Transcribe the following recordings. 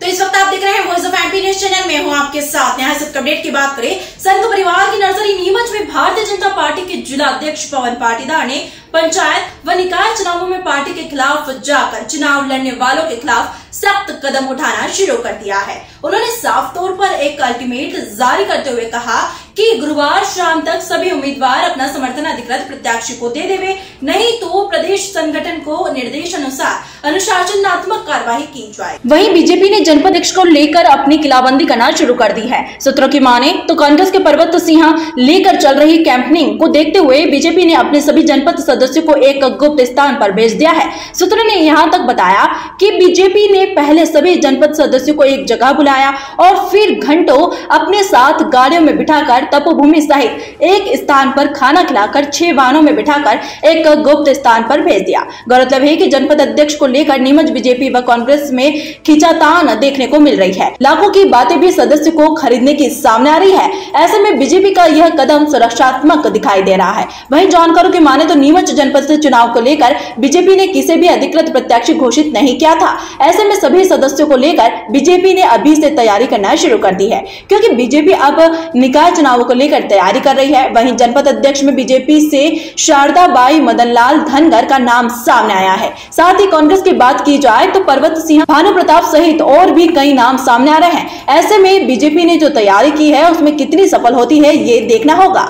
तो इस वक्त आप देख रहे हैं voice of MP news channel में हूँ आपके साथ। यहाँ से अपडेट की बात करें, संघ परिवार की नर्सरी नीमच में भारतीय जनता पार्टी के जिला अध्यक्ष पवन पाटीदार ने पंचायत व निकाय चुनावों में पार्टी के खिलाफ जाकर चुनाव लड़ने वालों के खिलाफ सख्त कदम उठाना शुरू कर दिया है। उन्होंने साफ़ तौर पर एक अल्टीमेट जारी करते हुए कहा कि गुरुवार शाम तक सभी उम्मीदवार अपना समर्थन अधिकृत प्रत्याशी को दे देवे, नहीं तो प्रदेश संगठन को निर्देश अनुसार अनुशासनात्मक कार्यवाही की जाए। वहीं बीजेपी ने जनपद अध्यक्ष को लेकर अपनी किलाबंदी करना शुरू कर दी है। सूत्रों की माने तो कांग्रेस के पर्वत सिंह लेकर चल रही कैंपनिंग को देखते हुए बीजेपी ने अपने सभी जनपद सदस्यों को एक गुप्त स्थान पर भेज दिया है। सूत्रों ने यहाँ तक बताया कि बीजेपी ने पहले सभी जनपद सदस्यों को एक जगह बुलाया और फिर घंटों अपने साथ गाड़ियों में बिठाकर तपोभूमि सहित एक स्थान पर खाना खिलाकर छह वाहनों में बिठाकर एक गुप्त स्थान पर भेज दिया। गौरतलब है कि जनपद अध्यक्ष को लेकर नीमच बीजेपी व कांग्रेस में खींचातान देखने को मिल रही है। लाखों की बातें भी सदस्य को खरीदने की सामने आ रही है। ऐसे में बीजेपी का यह कदम सुरक्षात्मक दिखाई दे रहा है। वहीं जानकारों के माने तो नीमच जनपद से चुनाव को लेकर बीजेपी ने किसी भी अधिकृत प्रत्याशी घोषित नहीं किया था। ऐसे में सभी सदस्यों को लेकर बीजेपी ने अभी से तैयारी करना शुरू कर दी है। क्योंकि बीजेपी अब निकाय चुनावों को लेकर तैयारी कर रही है। वहीं जनपद अध्यक्ष में बीजेपी से शारदा बाई मदनलाल धनगर का नाम सामने आया है। साथ ही कांग्रेस की बात की जाए तो पर्वत सिंह, भानु प्रताप सहित और भी कई नाम सामने आ रहे हैं। ऐसे में बीजेपी ने जो तैयारी की है, उसमें कितनी सफल होती है, ये देखना होगा।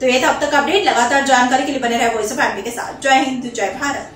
तो ये था अब तक अपडेट। लगातार जानकारी के लिए बने रहे वॉइस ऑफ़ एमपी के साथ। जय हिंद, जय भारत।